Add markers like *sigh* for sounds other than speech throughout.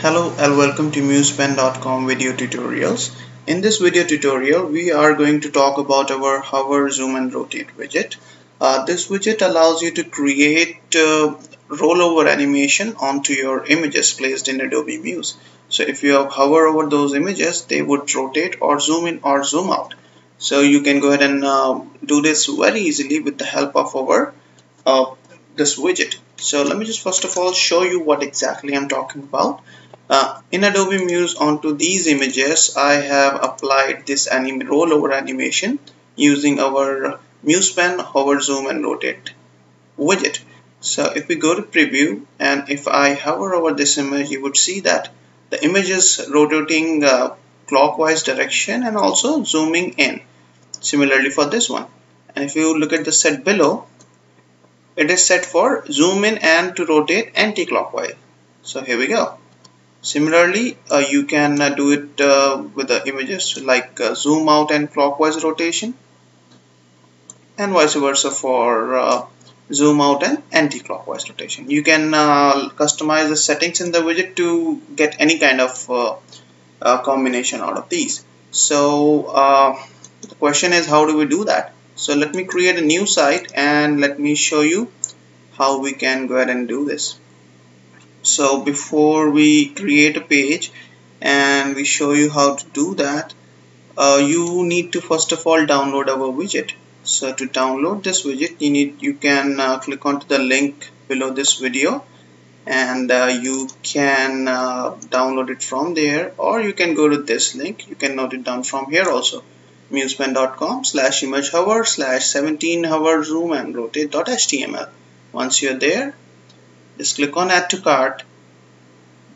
Hello and welcome to musepen.com video tutorials. In this video tutorial we are going to talk about our hover zoom and rotate widget. Uh, this widget allows you to create uh, rollover animation onto your images placed in Adobe Muse. So if you hover over those images they would rotate or zoom in or zoom out. So you can go ahead and uh, do this very easily with the help of our uh, this widget. So let me just first of all show you what exactly I'm talking about. Uh, in Adobe Muse onto these images I have applied this anim rollover animation using our Muse Pen hover zoom and rotate widget. So if we go to preview and if I hover over this image you would see that the image is rotating uh, clockwise direction and also zooming in. Similarly for this one. And if you look at the set below it is set for zoom in and to rotate anti-clockwise. So here we go Similarly, uh, you can uh, do it uh, with the images like uh, zoom out and clockwise rotation and vice versa for uh, zoom out and anti-clockwise rotation. You can uh, customize the settings in the widget to get any kind of combination out of these. So the question is how do we do that? So let me create a new site and let me show you how we can go ahead and do this so before we create a page and we show you how to do that uh, you need to first of all download our widget. So to download this widget you need you can uh, click onto the link below this video and uh, you can uh, download it from there or you can go to this link. You can note it down from here also. Musepen.com slash image hover slash 17 hover zoom and rotate.html once you're there just click on add to cart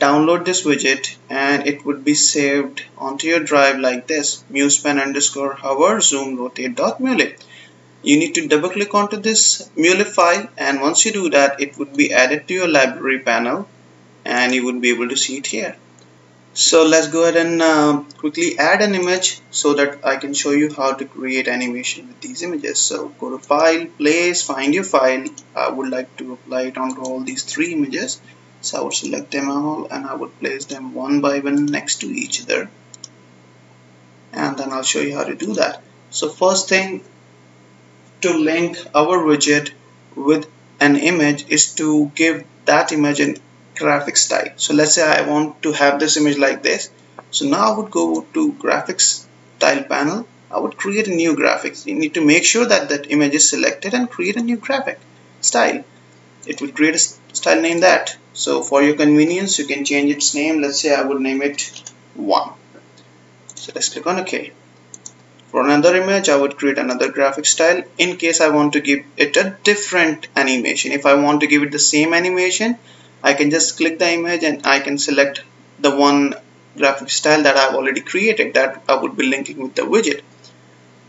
download this widget and it would be saved onto your drive like this. Musepen underscore hover zoom rotate dot you need to double click onto this mulib file and once you do that it would be added to your library panel and you would be able to see it here so let's go ahead and uh, quickly add an image so that I can show you how to create animation with these images. So go to file, place, find your file. I would like to apply it onto all these three images. So I would select them all and I would place them one by one next to each other. And then I'll show you how to do that. So first thing to link our widget with an image is to give that image an graphic style so let's say I want to have this image like this. So now I would go to graphics style panel. I would create a new graphics. You need to make sure that that image is selected and create a new graphic style. It will create a style name that. So for your convenience you can change its name. Let's say I would name it 1 so let's click on OK. For another image I would create another graphic style in case I want to give it a different animation. If I want to give it the same animation I can just click the image and I can select the one graphic style that I've already created that I would be linking with the widget.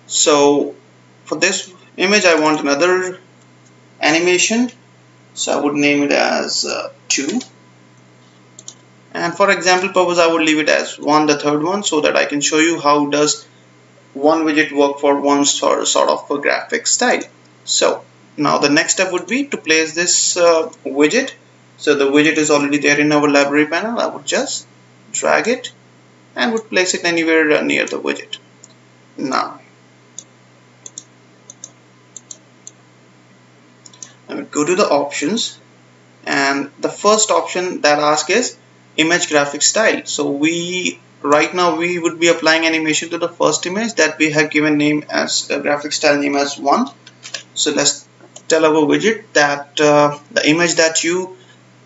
So for this image I want another animation. So I would name it as uh, 2 and for example purpose I would leave it as 1 the third one so that I can show you how does one widget work for one sort, sort of a graphic style. So now the next step would be to place this uh, widget so the widget is already there in our library panel. I would just drag it and would place it anywhere near the widget. Now I would go to the options and the first option that asks is image graphic style. So we right now we would be applying animation to the first image that we have given name as a graphic style name as one. So let's tell our widget that uh, the image that you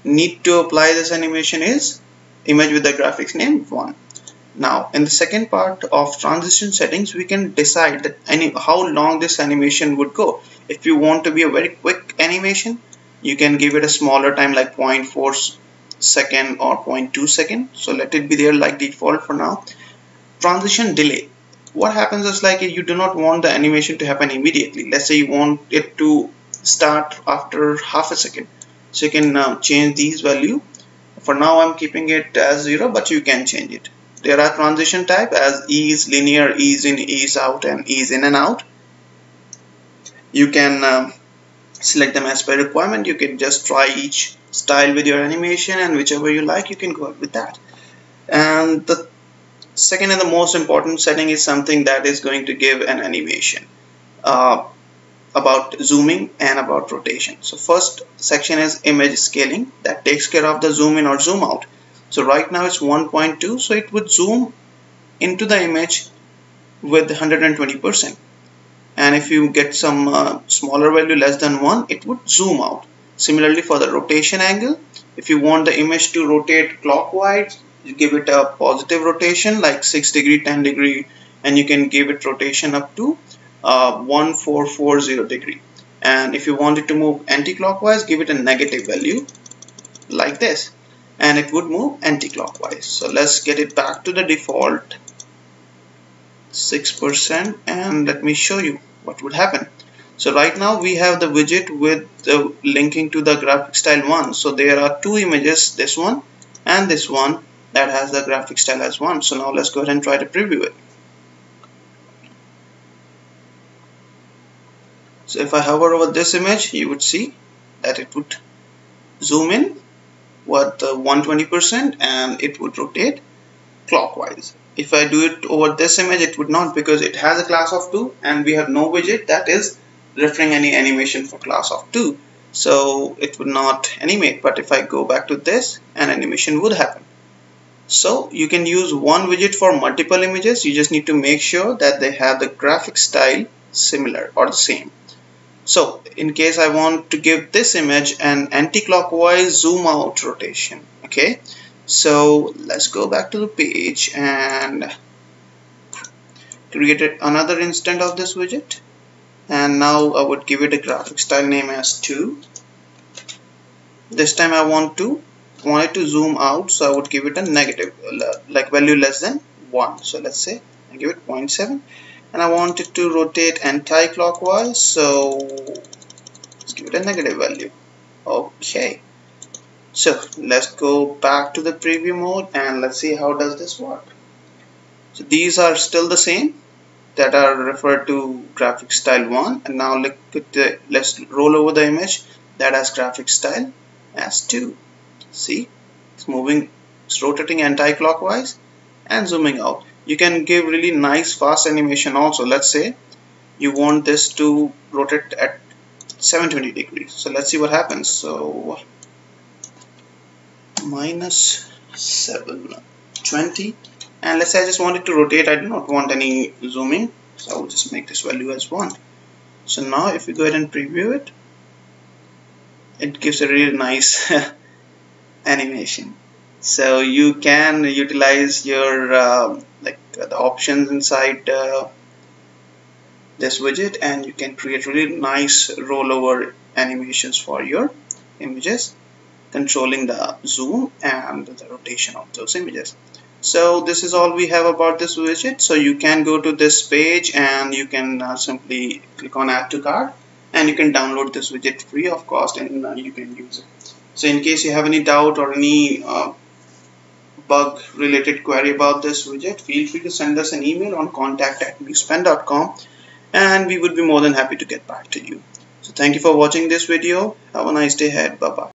need to apply this animation is image with the graphics name 1 now in the second part of transition settings we can decide that any how long this animation would go. If you want to be a very quick animation you can give it a smaller time like 0.4 second or 0.2 second. So let it be there like default for now. Transition delay. What happens is like you do not want the animation to happen immediately. Let's say you want it to start after half a second so you can uh, change these value. For now I'm keeping it as 0 but you can change it. There are transition type as ease linear ease in ease out and ease in and out. You can uh, select them as per requirement. You can just try each style with your animation and whichever you like you can go with that. And the second and the most important setting is something that is going to give an animation. Uh, about zooming and about rotation. So first section is image scaling that takes care of the zoom in or zoom out. So right now it's 1.2 so it would zoom into the image with 120% and if you get some uh, smaller value less than 1 it would zoom out. Similarly for the rotation angle if you want the image to rotate clockwise you give it a positive rotation like 6 degree 10 degree and you can give it rotation up to uh, 1440 degree. And if you want it to move anti-clockwise give it a negative value like this. And it would move anti-clockwise. So let's get it back to the default 6% and let me show you what would happen. So right now we have the widget with the linking to the graphic style one. So there are two images this one and this one that has the graphic style as one. So now let's go ahead and try to preview it so if I hover over this image you would see that it would zoom in with 120% and it would rotate clockwise. If I do it over this image it would not because it has a class of 2 and we have no widget that is referring any animation for class of 2 so it would not animate. But if I go back to this an animation would happen. So you can use one widget for multiple images. You just need to make sure that they have the graphic style similar or the same so in case I want to give this image an anti-clockwise zoom out rotation okay? So let's go back to the page and create another instant of this widget. And now I would give it a graphic style name as 2 this time I want to want it to zoom out so I would give it a negative like value less than 1 so let's say I give it 0.7 and I want it to rotate anti-clockwise so let's give it a negative value. Okay. So let's go back to the preview mode and let's see how does this work. So these are still the same that are referred to graphic style 1 and now look at the let's roll over the image that has graphic style as 2 see? It's moving it's rotating anti-clockwise and zooming out you can give really nice fast animation also. Let's say you want this to rotate at 720 degrees. So let's see what happens. So minus 720 and let's say I just want it to rotate. I do not want any zooming so I'll just make this value as 1 so now if we go ahead and preview it it gives a really nice *laughs* animation so you can utilize your uh, like uh, the options inside uh, this widget and you can create really nice rollover animations for your images controlling the zoom and the rotation of those images. So this is all we have about this widget. So you can go to this page and you can uh, simply click on add to cart and you can download this widget free of cost and uh, you can use it. So in case you have any doubt or any uh, bug related query about this widget feel free to send us an email on contact at musepen.com and we would be more than happy to get back to you. So thank you for watching this video. Have a nice day ahead. Bye bye